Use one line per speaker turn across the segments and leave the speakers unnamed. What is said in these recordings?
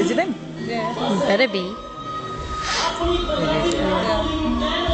Is it him?
Yeah.
Better be. Bad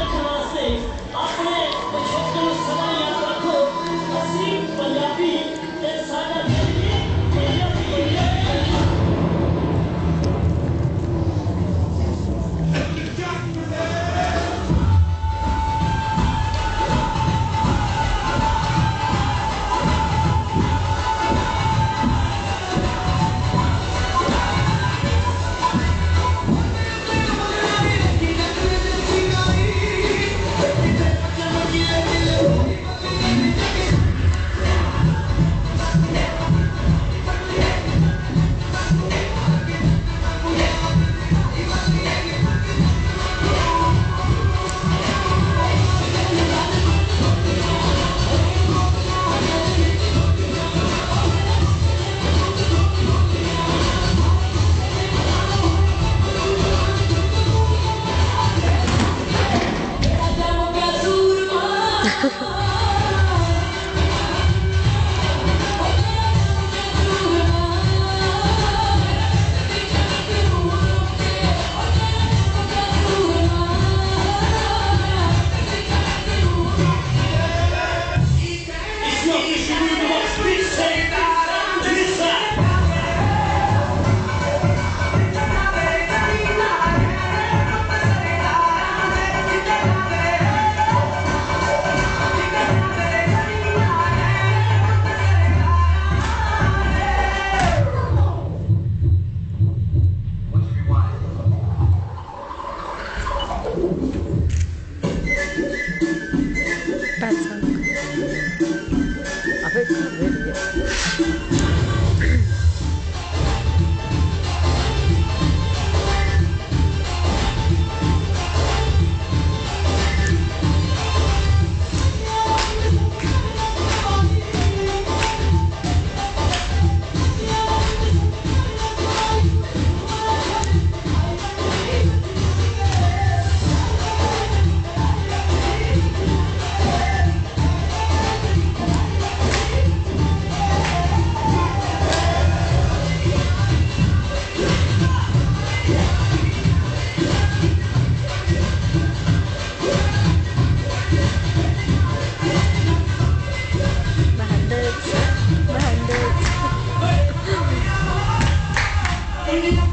Whoa.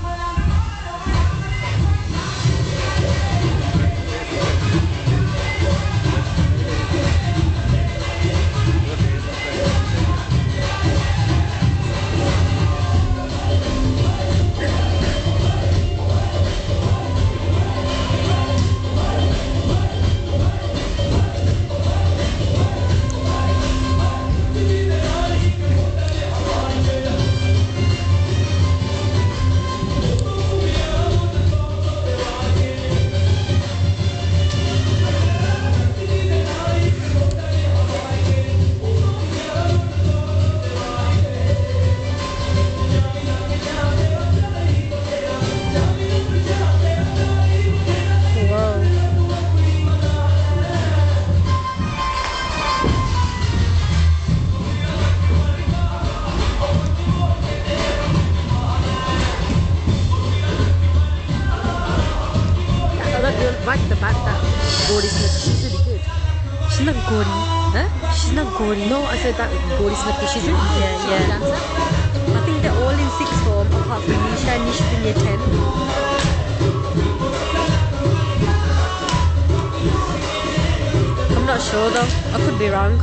Really the that Gauri Smith, she's really good.
She's not gory.
Huh?
She's not gory.
No, I said that Gauri Smith, she's really good.
Yeah, yeah.
Dancer.
I think they're all in sixth form apart from Nisha and Nisha's in year 10. I'm not sure though. I could be wrong.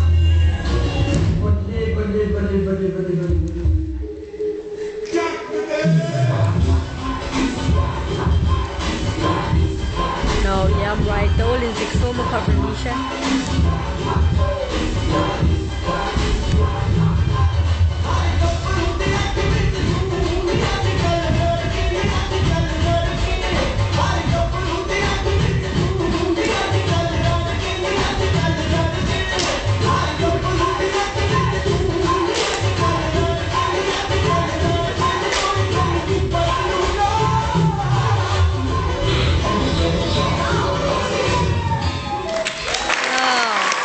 damn right. The Olympics, Toll in Bixomo, Coronation.